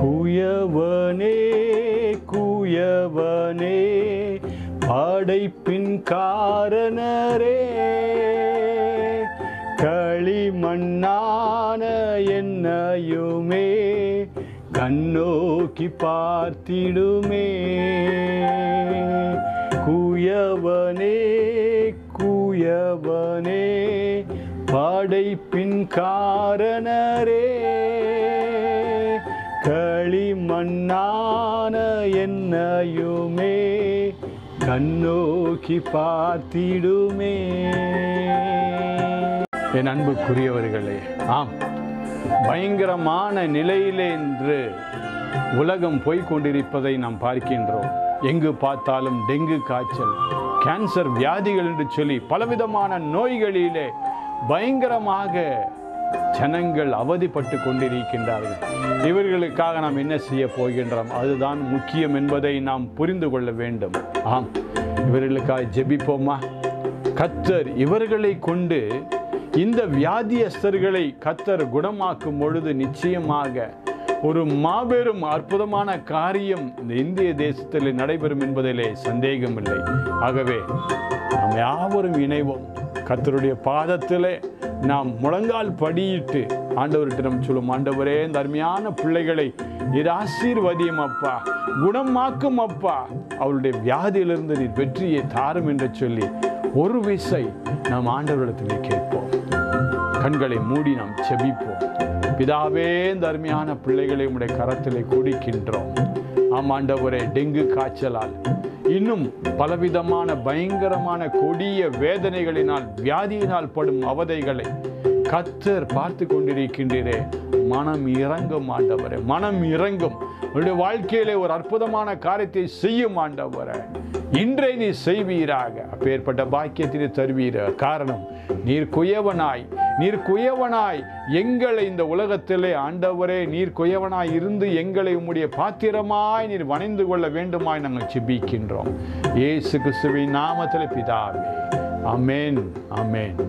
whoever needs குயவனே படைப்பின் காரணரே. களிமண்ணான என்னையுமே கண்ணோக்கி பார்த்திடுமே. குயவனே குயவனே படைப்பின் காரணரே. களிமண்ணான என்னையுமே கண்ணோக்கி பார்த்திடுமே. என் அன்புக்குரியவர்களே ஆம் பயங்கரமான நிலையிலே இன்று உலகம் போய்க் கொண்டிருப்பதை நாம் பார்க்கின்றோம். எங்கு பார்த்தாலும் டெங்கு காய்ச்சல் கேன்சர் வியாதிகள் என்று சொல்லி பலவிதமான நோய்களிலே பயங்கரமாக ஜனங்கள் அவதிப்பட்டு கொண்டிருக்கின்றார்கள். இவர்களுக்காக நாம் என்ன செய்ய போகின்றோம்? அதுதான் முக்கியம் என்பதை நாம் புரிந்து கொள்ள வேண்டும். ஆம் இவர்களுக்காக ஜெபிப்போமா? கத்தர் இவர்களை கொண்டு இந்த வியாதியஸ்தர்களை கத்தர் குணமாக்கும் பொழுது நிச்சயமாக ஒரு மாபெரும் அற்புதமான காரியம் இந்த இந்திய தேசத்தில் நடைபெறும் என்பதிலே சந்தேகமில்லை. ஆகவே நாம் யாவரும் இணைவோம். கத்தருடைய பாதத்திலே நாம் முழங்கால் படியிட்டு ஆண்டவரிடம் சொல்லும் ஆண்டவரே இந்த அருமையான பிள்ளைகளை நீர் ஆசீர்வதியும் அப்பா குணமாக்கும் அப்பா. அவருடைய வியாதியிலிருந்து நீர் வெற்றியை தாரும் என்று சொல்லி ஒரு விசை நாம் ஆண்டவரிடத்திலே கேட்போம். கண்களை மூடி நாம் செபிப்போம் பிதாவே இந்த அருமையான பிள்ளைகளை உடைய கரத்திலே கொடுக்கின்றோம். ஆமாண்டவரே டெங்கு காய்ச்சலால். இன்னும் பலவிதமான பயங்கரமான கொடிய வேதனைகளினால் வியாதியினால் படும் அவதைகளை கத்தர் பார்த்து கொண்டிருக்கின்றீரே. மனம் இறங்கும் ஆண்டவரே மனம் இறங்கும். உங்களுடைய வாழ்க்கையிலே ஒரு அற்புதமான காரியத்தை செய்யும் ஆண்டவரே. இன்றை நீ செய்வீராக. அப்பேற்பட்ட பாக்கியத்தினை தருவீர. காரணம் நீர் குயவனாய் நீர் குயவனாய். எங்களை இந்த உலகத்திலே ஆண்டவரே நீர் குயவனாய் இருந்து எங்களை உம்முடைய பாத்திரமாய் நீர் வணைந்து கொள்ள வேண்டுமாய் நாங்கள் சிபிக்கின்றோம் இயேசு கிறிஸ்துவின் நாமத்தில் பிதாவே. அமேன் அமேன்